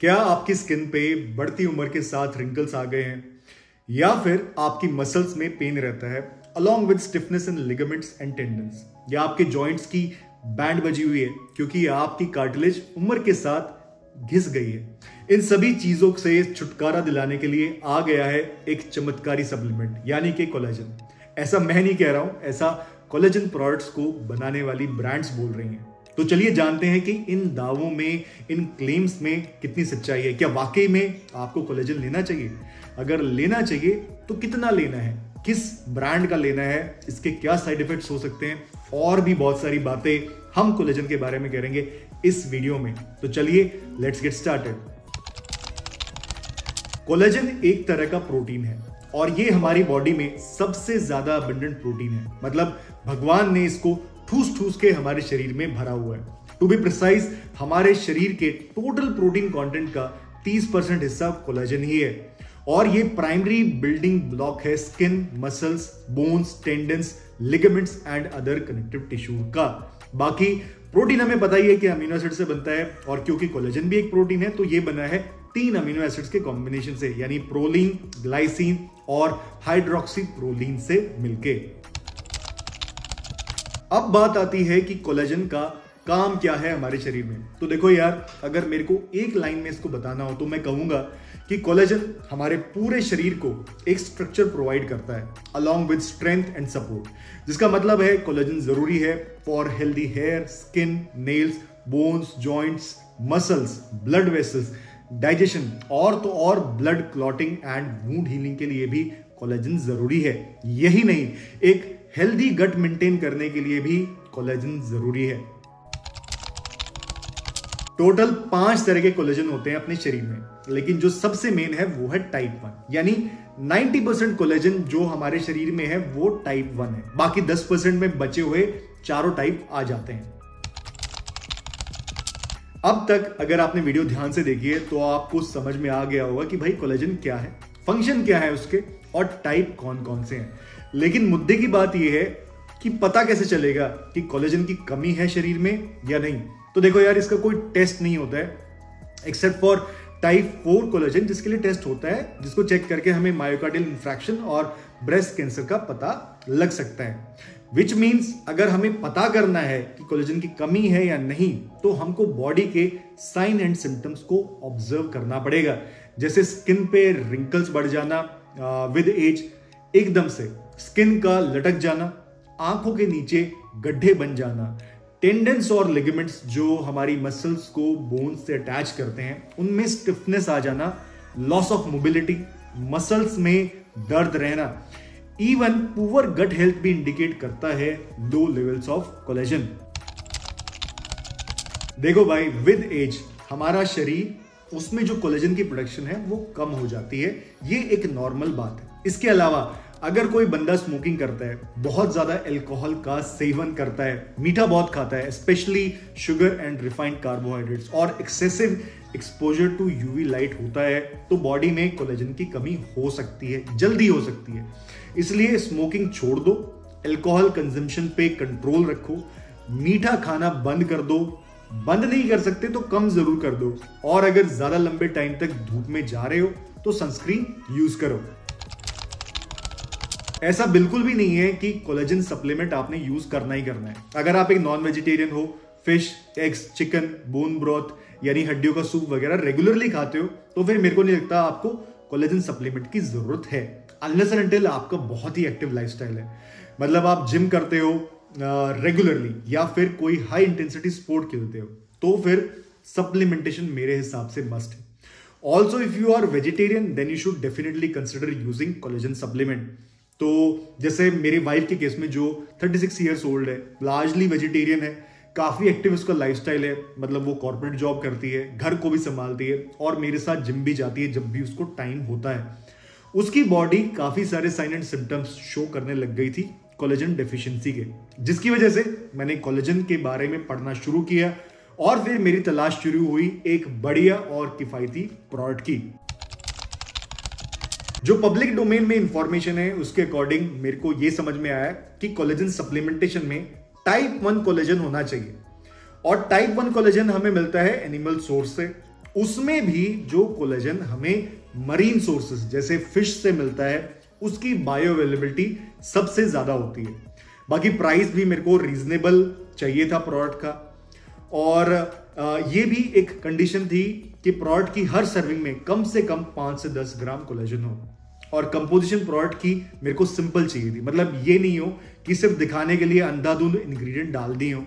क्या आपकी स्किन पे बढ़ती उम्र के साथ रिंकल्स आ गए हैं? या फिर आपकी मसल्स में पेन रहता है along with stiffness in ligaments and tendons या आपके जॉइंट्स की बैंड बजी हुई है, क्योंकि आपकी कार्टिलेज उम्र के साथ घिस गई है? इन सभी चीज़ों से छुटकारा दिलाने के लिए आ गया है एक चमत्कारी सप्लीमेंट यानी कि कोलेजन ऐसा मैं नहीं कह रहा हूँ, ऐसा कोलेजन प्रोडक्ट्स को बनाने वाली ब्रांड्स बोल रही हैं। तो चलिए जानते हैं कि इन दावों में, इन क्लेम्स में कितनी सच्चाई है। क्या वाकई में आपको कोलेजन लेना चाहिए? अगर लेना चाहिए तो कितना लेना है? किस ब्रांड का लेना है? इसके क्या साइड इफेक्ट्स हो सकते हैं? और भी बहुत सारी बातें हम कोलेजन के बारे में करेंगे इस वीडियो में। तो चलिए लेट्स गेट स्टार्टेड कोलेजन एक तरह का प्रोटीन है और ये हमारी बॉडी में सबसे ज़्यादा अबंडेंट प्रोटीन है। मतलब भगवान ने इसको ठूस ठूस के हमारे शरीर में भरा हुआ है। टू बी प्रिसाइज हमारे शरीर के टोटल प्रोटीन कंटेंट का 30 परसेंट हिस्सा कोलेजन ही है। और ये प्राइमरी बिल्डिंग ब्लॉक है skin muscles bones tendons ligaments and other connective tissue का। बाकी प्रोटीन हमें पता ही है कि अमीनो एसिड से बनता है और क्योंकि कोलेजन भी एक प्रोटीन है तो ये बना है तीन अमीनो एसिड्स के कॉम्बिनेशन से, यानी प्रोलीन ग्लाइसिन और हाइड्रोक्सी प्रोलीन से मिलके। अब बात आती है कि कोलेजन का काम क्या है हमारे शरीर में। तो देखो यार, अगर मेरे को एक लाइन में इसको बताना हो तो मैं कहूँगा कि कोलेजन हमारे पूरे शरीर को एक स्ट्रक्चर प्रोवाइड करता है along with strength and support जिसका मतलब है कोलेजन ज़रूरी है for healthy hair skin nails bones joints muscles blood vessels digestion और तो और blood clotting and wound healing के लिए भी कोलेजन ज़रूरी है। यही नहीं, एक हेल्दी गट मेंटेन करने के लिए भी कोलेजन ज़रूरी है। टोटल पाँच तरह के कोलेजन होते हैं अपने शरीर में, लेकिन जो सबसे मेन है वो है टाइप वन यानी 90 परसेंट कोलेजन जो हमारे शरीर में है, वो टाइप वन है। बाकी 10 परसेंट में बचे हुए चारों टाइप आ जाते हैं। अब तक अगर आपने वीडियो ध्यान से देखी है तो आपको समझ में आ गया होगा कि भाई कोलेजन क्या है फ़ंक्शन क्या है उसके, और टाइप कौन कौन से हैं। लेकिन मुद्दे की बात यह है कि पता कैसे चलेगा कि कोलेजन की कमी है शरीर में या नहीं। तो देखो यार, इसका कोई टेस्ट नहीं होता है except for type four collagen जिसके लिए टेस्ट होता है, जिसको चेक करके हमें मायोकार्डियल इंफ्रैक्शन और ब्रेस्ट कैंसर का पता लग सकता है। विच मीन्स अगर हमें पता करना है कि कोलेजन की कमी है या नहीं तो हमको बॉडी के साइन एंड सिम्टम्स को ऑब्ज़र्व करना पड़ेगा। जैसे स्किन पे रिंकल्स बढ़ जाना विद एज एकदम से। स्किन का लटक जाना, आँखों के नीचे गड्ढे बन जाना, टेंडेंस और लिगामेंट्स जो हमारी मसल्स को बोन्स से अटैच करते हैं, उनमें स्टिफनेस आ जाना, लॉस ऑफ़ मोबिलिटी, मसल्स में दर्द रहना। इवन पुअर गट हेल्थ भी इंडिकेट करता है लो लेवल्स ऑफ़ कोलेजन देखो भाई विद एज हमारा शरीर, उसमें जो कोलेजन की प्रोडक्शन है, वो कम हो जाती है। ये एक नॉर्मल बात है। इसके अलावा, अगर कोई बंदा स्मोकिंग करता है, बहुत ज़्यादा एल्कोहल का सेवन करता है, मीठा बहुत खाता है specially sugar and refined carbohydrates और excessive exposure to UV light होता है तो बॉडी में कोलेजन की कमी हो सकती है, जल्दी हो सकती है। इसलिए स्मोकिंग छोड़ दो एल्कोहल कंजम्पशन पे कंट्रोल रखो, मीठा खाना बंद कर दो, बंद नहीं कर सकते तो कम ज़रूर कर दो, और अगर ज़्यादा लंबे टाइम तक धूप में जा रहे हो तो सनस्क्रीन यूज़ करो। ऐसा बिल्कुल भी नहीं है कि कोलेजन सप्लीमेंट आपने यूज़ करना ही करना है। अगर आप एक नॉन वेजिटेरियन हो fish eggs chicken bone broth यानी हड्डियों का सूप वगैरह रेगुलरली खाते हो तो फिर मेरे को नहीं लगता आपको कोलेजन सप्लीमेंट की ज़रूरत है। अनलेस एंड आपका बहुत ही एक्टिव लाइफस्टाइल है। मतलब आप जिम करते हो रेगुलरली uh, या फिर कोई हाई इंटेंसिटी स्पोर्ट खेलते हो तो फिर सप्लीमेंटेशन मेरे हिसाब से मस्ट है। Also if you are vegetarian then you should definitely consider using collagen supplement तो जैसे मेरी वाइफ के केस में जो 36 सिक्स ईयर्स ओल्ड है लार्जली वेजिटेरियन है, काफ़ी एक्टिव उसका लाइफस्टाइल है मतलब वो कॉर्पोरेट जॉब करती है, घर को भी संभालती है और मेरे साथ जिम भी जाती है जब भी उसको टाइम होता है। उसकी बॉडी काफ़ी सारे साइन एंड सिम्टम्स शो करने लग गई थी कोलेजन डेफिशिएंसी के, जिसकी वजह से मैंने कोलेजन के बारे में पढ़ना शुरू किया और फिर मेरी तलाश शुरू हुई एक बढ़िया और किफायती प्रोडक्ट की। जो पब्लिक डोमेन में इंफॉर्मेशन है, उसके अकॉर्डिंग मेरे को यह समझ में आया कि कोलेजन सप्लीमेंटेशन में टाइप वन कोलेजन होना चाहिए। और टाइप वन कोलेजन हमें मिलता है एनिमल सोर्स से। उसमें भी जो कोलेजन हमें मरीन सोर्सेस जैसे फ़िश से मिलता है, उसकी बायो अवेलेबिलिटी सबसे ज़्यादा होती है। बाकी प्राइस भी मेरे को रीजनेबल चाहिए था प्रोडक्ट का। और ये भी एक कंडीशन थी कि प्रोडक्ट की हर सर्विंग में कम से कम पाँच से दस ग्राम कोलेजन हो। और कंपोजिशन प्रोडक्ट की मेरे को सिंपल चाहिए थी। मतलब ये नहीं हो कि सिर्फ़ दिखाने के लिए अंधाधुंध इंग्रेडिएंट डाल दिए हो।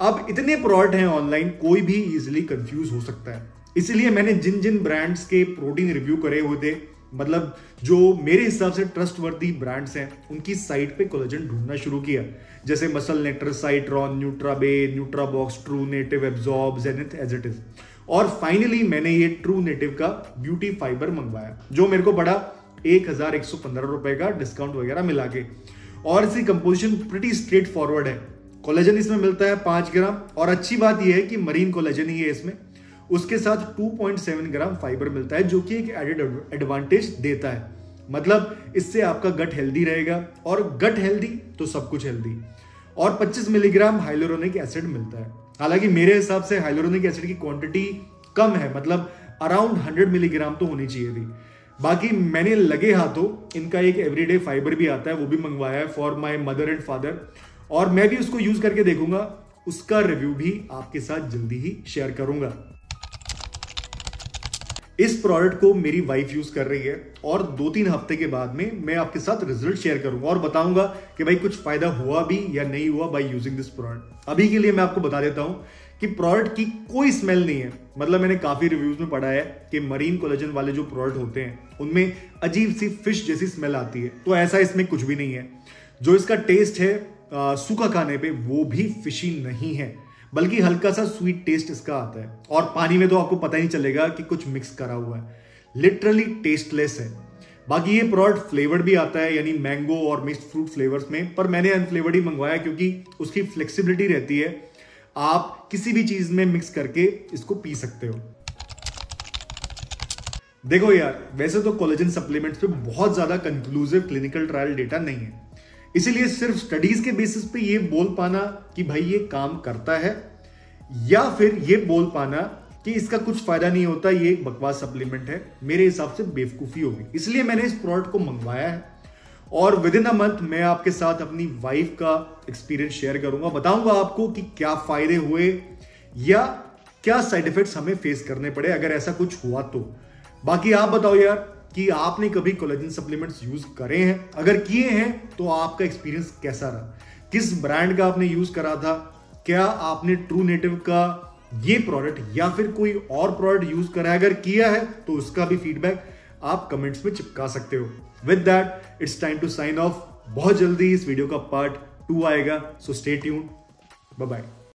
अब इतने प्रोडक्ट हैं ऑनलाइन कोई भी इजिली कंफ्यूज हो सकता है। इसलिए मैंने जिन जिन ब्रांड्स के प्रोटीन रिव्यू करे हुए थे मतलब जो मेरे हिसाब से ट्रस्ट वर्दी ब्रांड्स हैं, उनकी साइट पे कोलेजन ढूंढना शुरू किया। जैसे Muscle Nectar Citron Nutrabay Nutrabox True Native Absorb Zenith as it is और फाइनली मैंने ये ट्रू नेटिव का ब्यूटी फाइबर मंगवाया, जो मेरे को बड़ा एक हज़ार एक सौ पंद्रह रुपए का डिस्काउंट वगैरह मिला के। और इसकी कंपोजिशन प्रिटी स्ट्रेट फॉरवर्ड है। कोलेजन इसमें मिलता है पाँच ग्राम। और अच्छी बात यह है कि मरीन कोलेजन ही है इसमें। उसके साथ 2.7 ग्राम फाइबर मिलता है, जो कि एक एडेड एडवांटेज देता है। मतलब इससे आपका गट हेल्दी रहेगा, और गट हेल्दी तो सब कुछ हेल्दी और 25 मिलीग्राम हाइलोरोनिक एसिड मिलता है। हालाँकि मेरे हिसाब से हाइलोरोनिक एसिड की क्वांटिटी कम है मतलब अराउंड 100 मिलीग्राम तो होनी चाहिए थी। बाकी मैंने लगे हाथों, इनका एक एवरीडे फाइबर भी आता है, वो भी मंगवाया है for my mother and father और मैं भी उसको यूज़ करके देखूँगा, उसका रिव्यू भी आपके साथ जल्दी ही शेयर करूँगा। इस प्रोडक्ट को मेरी वाइफ यूज़ कर रही है और दो तीन हफ़्ते के बाद में मैं आपके साथ रिज़ल्ट शेयर करूँगा और बताऊँगा कि भाई कुछ फ़ायदा हुआ भी या नहीं हुआ बाई यूजिंग दिस प्रोडक्ट अभी के लिए मैं आपको बता देता हूँ कि प्रोडक्ट की कोई स्मेल नहीं है। मतलब मैंने काफ़ी रिव्यूज़ में पढ़ा है कि मरीन कोलेजन वाले जो प्रोडक्ट होते हैं, उनमें अजीब सी फ़िश जैसी स्मेल आती है। तो ऐसा इसमें कुछ भी नहीं है। जो इसका टेस्ट है सूखा खाने पे, वो भी फिशी नहीं है। बल्कि हल्का सा स्वीट टेस्ट इसका आता है। और पानी में तो आपको पता ही चलेगा कि कुछ मिक्स करा हुआ है। लिटरली टेस्टलेस है। बाकी ये प्रोडक्ट फ्लेवर्ड भी आता है, यानी मैंगो और मिक्स फ्रूट फ्लेवर्स में। पर मैंने अनफ्लेवर्ड ही मंगवाया क्योंकि उसकी फ्लेक्सिबिलिटी रहती है। आप किसी भी चीज़ में मिक्स करके इसको पी सकते हो। देखो यार, वैसे तो कोलेजन सप्लीमेंट्स पे बहुत ज़्यादा कंक्लूसिव क्लिनिकल ट्रायल डेटा नहीं है। इसीलिए सिर्फ़ स्टडीज़ के बेसिस पे ये बोल पाना कि भाई ये काम करता है, या फिर ये बोल पाना कि इसका कुछ फ़ायदा नहीं होता, ये एक बकवास सप्लीमेंट है। मेरे हिसाब से बेवकूफ़ी होगी। इसलिए मैंने इस प्रोडक्ट को मंगवाया है और विद इन अ मंथ मैं आपके साथ अपनी वाइफ का एक्सपीरियंस शेयर करूँगा। बताऊँगा आपको कि क्या फ़ायदे हुए या क्या साइड इफेक्ट्स हमें फेस करने पड़े, अगर ऐसा कुछ हुआ तो। बाकी आप बताओ यार कि आपने कभी कोलेजन सप्लीमेंट्स यूज़ करे हैं? अगर किए हैं तो आपका एक्सपीरियंस कैसा रहा? किस ब्रांड का आपने यूज़ करा था? क्या आपने ट्रू नेटिव का ये प्रोडक्ट या फिर कोई और प्रोडक्ट यूज़ करा है? अगर किया है तो उसका भी फीडबैक आप कमेंट्स में चिपका सकते हो। With that it's time to sign off बहुत जल्दी इस वीडियो का पार्ट टू आएगा so stay tune bye bye